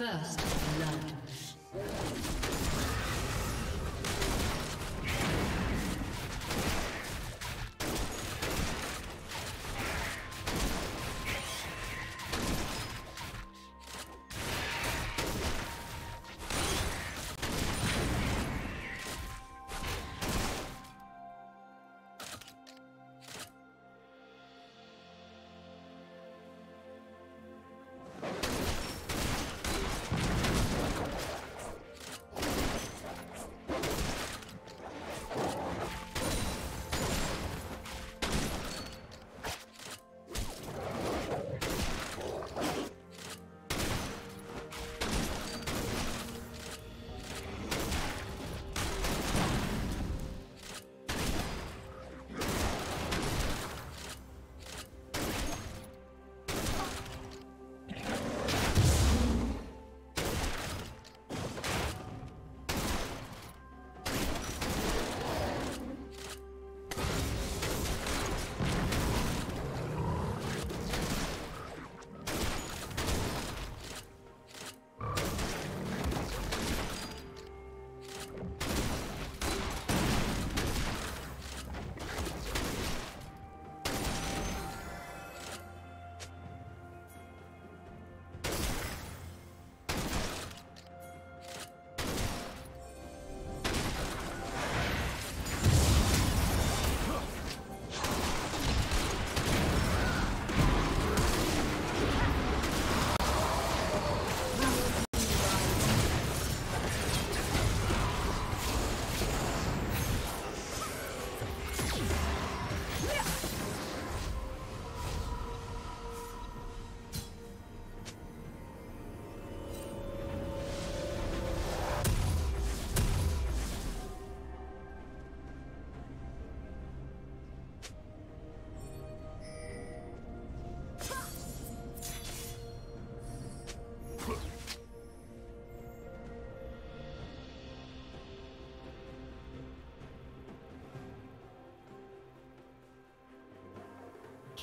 First blood.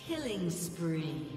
Killing spree.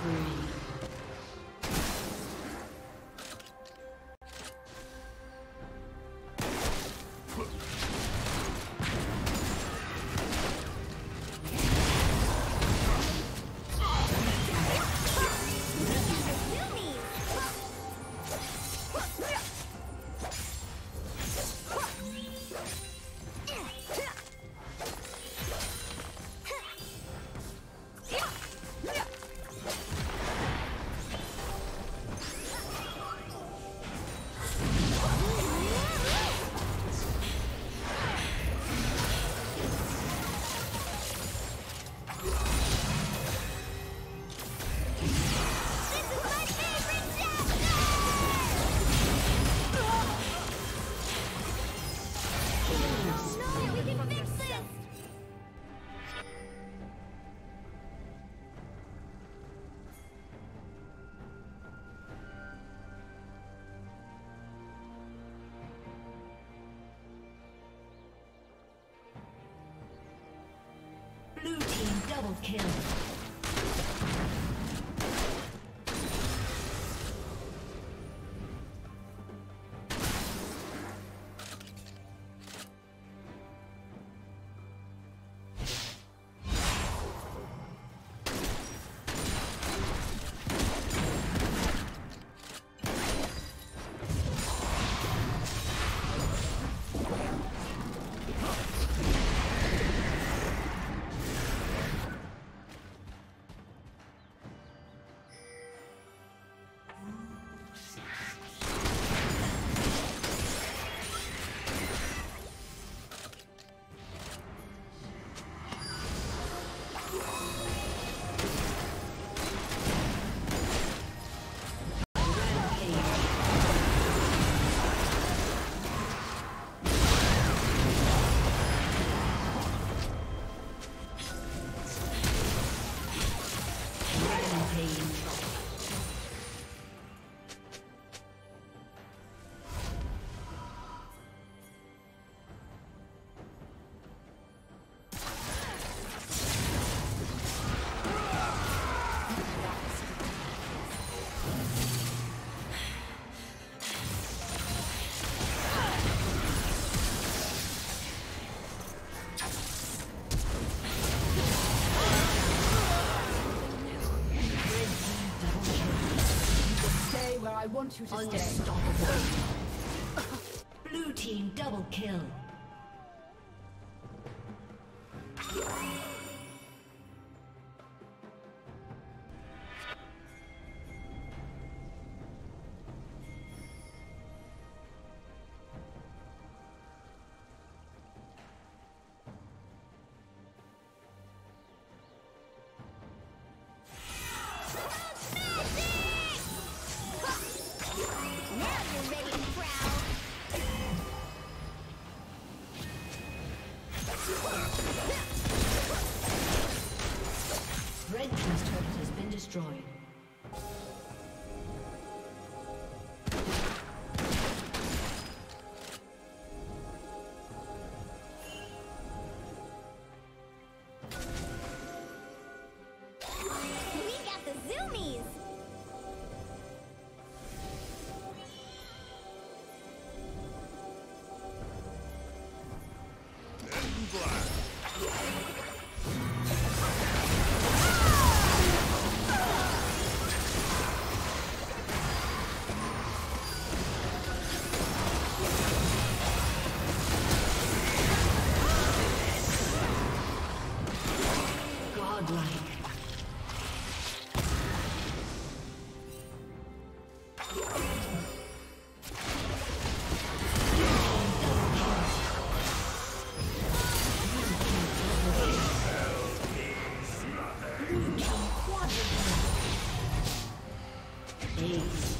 Killing spree. Double you to Unstoppable. stay. Blue team double kill. Ace.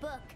book.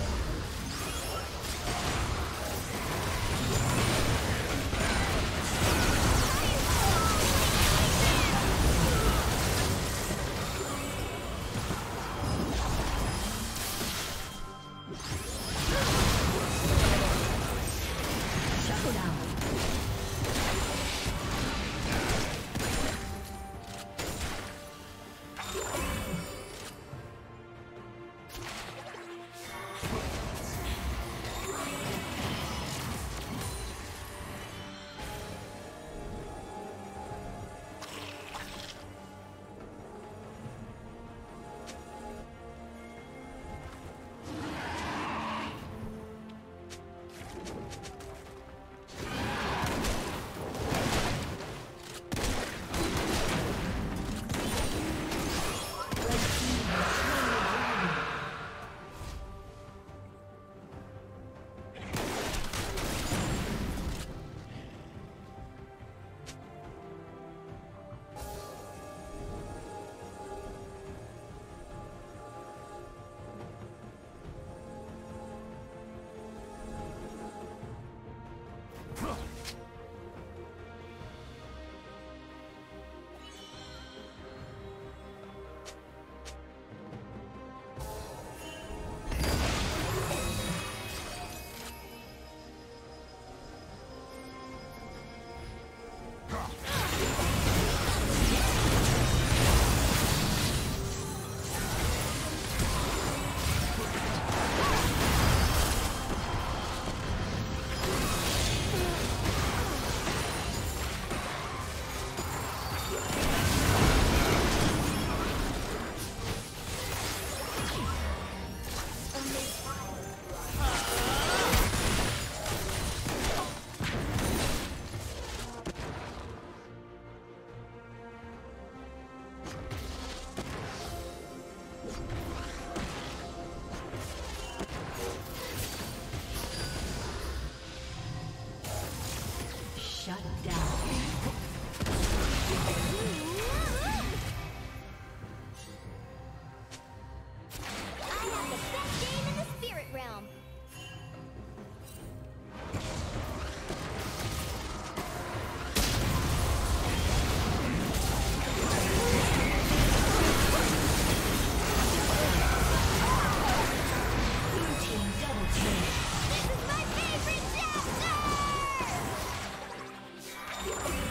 Yeah.